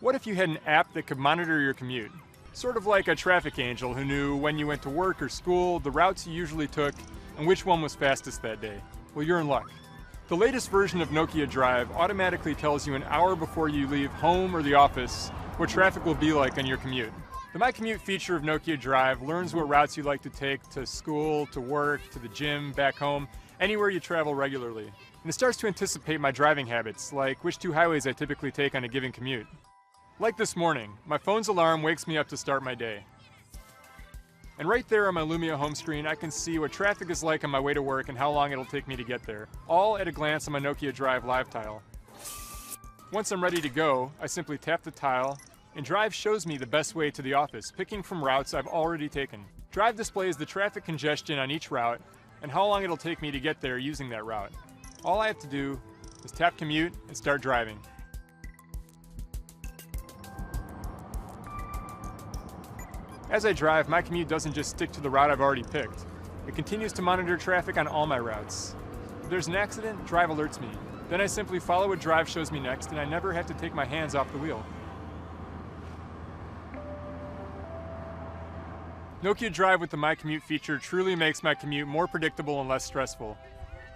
What if you had an app that could monitor your commute? Sort of like a traffic angel who knew when you went to work or school, the routes you usually took, and which one was fastest that day. Well, you're in luck. The latest version of Nokia Drive automatically tells you an hour before you leave home or the office what traffic will be like on your commute. The My Commute feature of Nokia Drive learns what routes you like to take to school, to work, to the gym, back home, anywhere you travel regularly. And it starts to anticipate my driving habits, like which two highways I typically take on a given commute. Like this morning, my phone's alarm wakes me up to start my day. And right there on my Lumia home screen, I can see what traffic is like on my way to work and how long it'll take me to get there, all at a glance on my Nokia Drive live tile. Once I'm ready to go, I simply tap the tile, and Drive shows me the best way to the office, picking from routes I've already taken. Drive displays the traffic congestion on each route and how long it'll take me to get there using that route. All I have to do is tap commute and start driving. As I drive, my commute doesn't just stick to the route I've already picked. It continues to monitor traffic on all my routes. If there's an accident, Drive alerts me. Then I simply follow what Drive shows me next and I never have to take my hands off the wheel. Nokia Drive with the My Commute feature truly makes my commute more predictable and less stressful.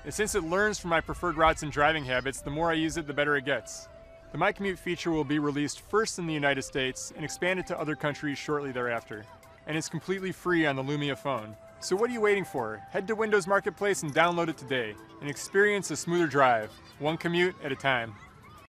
And since it learns from my preferred routes and driving habits, the more I use it, the better it gets. The My Commute feature will be released first in the United States and expanded to other countries shortly thereafter. And it's completely free on the Lumia phone. So what are you waiting for? Head to Windows Marketplace and download it today and experience a smoother drive, one commute at a time.